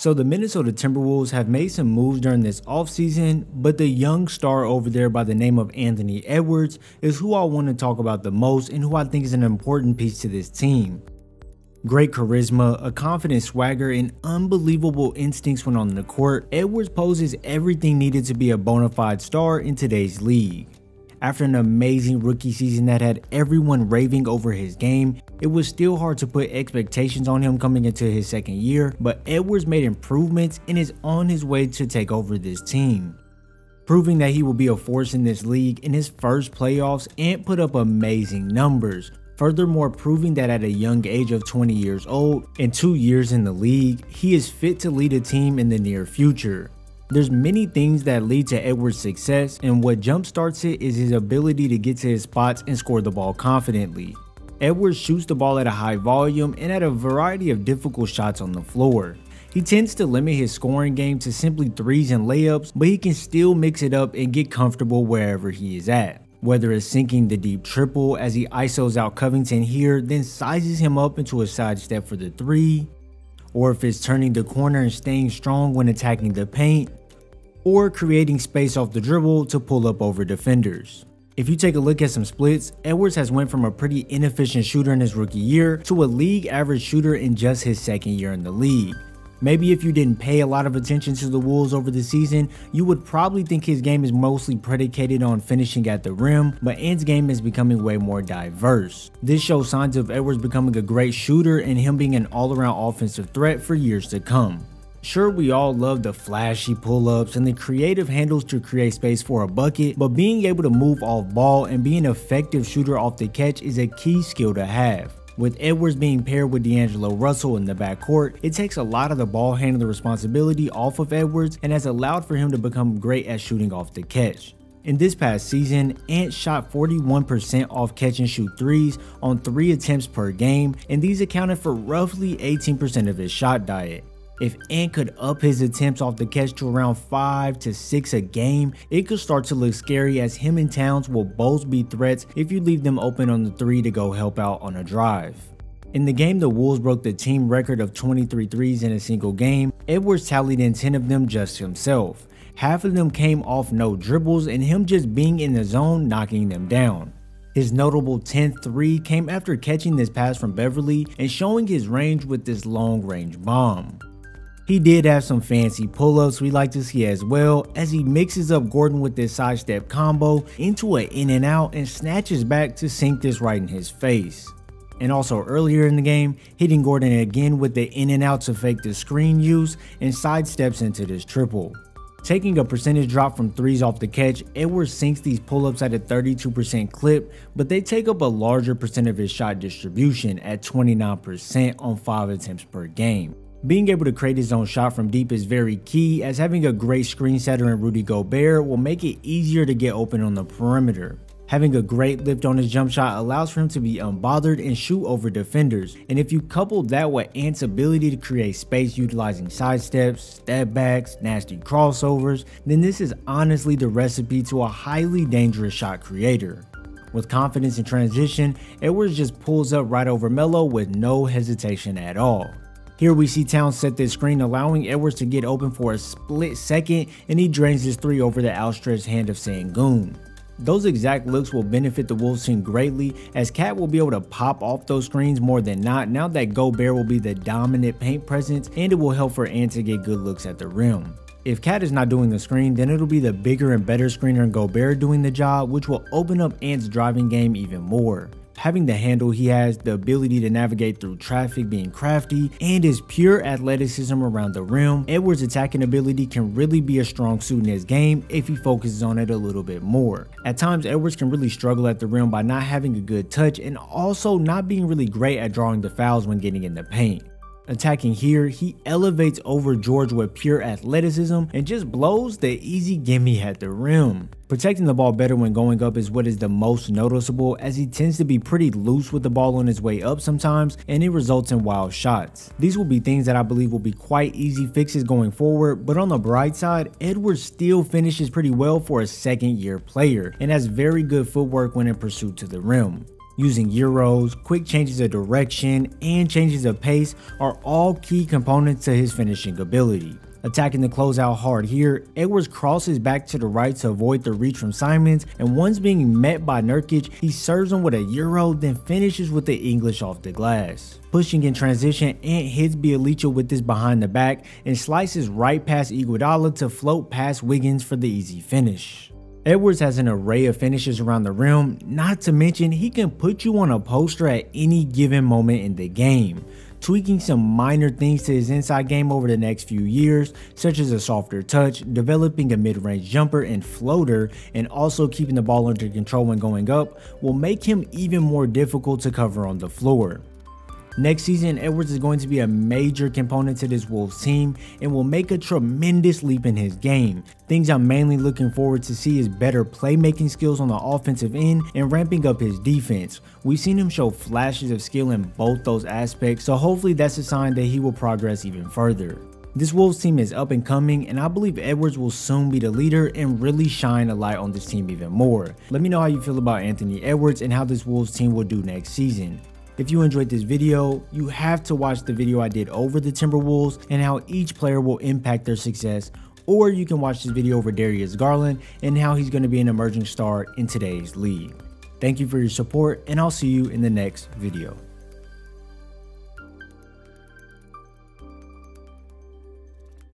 So the Minnesota Timberwolves have made some moves during this offseason, but the young star over there by the name of Anthony Edwards is who I want to talk about the most and who I think is an important piece to this team. Great charisma, a confident swagger, and unbelievable instincts when on the court, Edwards poses everything needed to be a bona fide star in today's league. After an amazing rookie season that had everyone raving over his game, it was still hard to put expectations on him coming into his second year, but Edwards made improvements and is on his way to take over this team. Proving that he will be a force in this league in his first playoffs and put up amazing numbers. Furthermore, proving that at a young age of 20 years old and two years in the league, he is fit to lead a team in the near future. There's many things that lead to Edwards' success, and what jumpstarts it is his ability to get to his spots and score the ball confidently. Edwards shoots the ball at a high volume and at a variety of difficult shots on the floor. He tends to limit his scoring game to simply threes and layups, but he can still mix it up and get comfortable wherever he is at. Whether it's sinking the deep triple as he ISOs out Covington here, then sizes him up into a sidestep for the three, or if it's turning the corner and staying strong when attacking the paint, or creating space off the dribble to pull up over defenders. If you take a look at some splits, Edwards has went from a pretty inefficient shooter in his rookie year to a league average shooter in just his second year in the league. Maybe if you didn't pay a lot of attention to the Wolves over the season, you would probably think his game is mostly predicated on finishing at the rim, but Ant's game is becoming way more diverse. This shows signs of Edwards becoming a great shooter and him being an all-around offensive threat for years to come. Sure, we all love the flashy pull-ups and the creative handles to create space for a bucket, but being able to move off ball and be an effective shooter off the catch is a key skill to have. With Edwards being paired with D'Angelo Russell in the backcourt, it takes a lot of the ball handling responsibility off of Edwards and has allowed for him to become great at shooting off the catch. In this past season, Ant shot 41% off catch and shoot threes on 3 attempts per game, and these accounted for roughly 18% of his shot diet. If Ant could up his attempts off the catch to around 5 to 6 a game, it could start to look scary as him and Towns will both be threats if you leave them open on the 3 to go help out on a drive. In the game, the Wolves broke the team record of 23 threes in a single game. Edwards tallied in 10 of them just himself. Half of them came off no dribbles and him just being in the zone knocking them down. His notable 10th three came after catching this pass from Beverley and showing his range with this long range bomb. He did have some fancy pull-ups we like to see as well as he mixes up Gordon with this sidestep combo into an in and out and snatches back to sink this right in his face. And also earlier in the game, hitting Gordon again with the in and out to fake the screen use and sidesteps into this triple. Taking a percentage drop from threes off the catch, Edwards sinks these pull-ups at a 32% clip, but they take up a larger percent of his shot distribution at 29% on 5 attempts per game. Being able to create his own shot from deep is very key as having a great screen setter in Rudy Gobert will make it easier to get open on the perimeter. Having a great lift on his jump shot allows for him to be unbothered and shoot over defenders. And if you couple that with Ant's ability to create space utilizing side steps, step backs, nasty crossovers, then this is honestly the recipe to a highly dangerous shot creator. With confidence in transition, Edwards just pulls up right over Melo with no hesitation at all. Here we see Towns set this screen allowing Edwards to get open for a split second and he drains his three over the outstretched hand of Sengun. Those exact looks will benefit the Wolves team greatly as KAT will be able to pop off those screens more than not now that Gobert will be the dominant paint presence and it will help for Ant to get good looks at the rim. If KAT is not doing the screen, then it'll be the bigger and better screener in Gobert doing the job, which will open up Ant's driving game even more having the handle he has, the ability to navigate through traffic, being crafty, and his pure athleticism around the rim, Edwards' attacking ability can really be a strong suit in his game if he focuses on it a little bit more. At times, Edwards can really struggle at the rim by not having a good touch and also not being really great at drawing the fouls when getting in the paint. Attacking here, he elevates over George with pure athleticism and just blows the easy gimme at the rim. Protecting the ball better when going up is what is the most noticeable as he tends to be pretty loose with the ball on his way up sometimes and it results in wild shots. These will be things that I believe will be quite easy fixes going forward but on the bright side, Edwards still finishes pretty well for a second year player and has very good footwork when in pursuit to the rim. Using Euros, quick changes of direction, and changes of pace are all key components to his finishing ability. Attacking the closeout hard here, Edwards crosses back to the right to avoid the reach from Simons, and once being met by Nurkic, he serves him with a Euro, then finishes with the English off the glass. Pushing in transition, Ant hits Bjelica with this behind the back, and slices right past Iguodala to float past Wiggins for the easy finish. Edwards has an array of finishes around the rim, not to mention he can put you on a poster at any given moment in the game tweaking some minor things to his inside game over the next few years, such as a softer touch, developing a mid-range jumper and floater, and also keeping the ball under control when going up, will make him even more difficult to cover on the floor. Next season, Edwards is going to be a major component to this Wolves team and will make a tremendous leap in his game. Things I'm mainly looking forward to see is better playmaking skills on the offensive end and ramping up his defense. We've seen him show flashes of skill in both those aspects, so hopefully that's a sign that he will progress even further. This Wolves team is up and coming, and I believe Edwards will soon be the leader and really shine a light on this team even more. Let me know how you feel about Anthony Edwards and how this Wolves team will do next season. If you enjoyed this video, you have to watch the video I did over the Timberwolves and how each player will impact their success or you can watch this video over Darius Garland and how he's going to be an emerging star in today's league. Thank you for your support and I'll see you in the next video.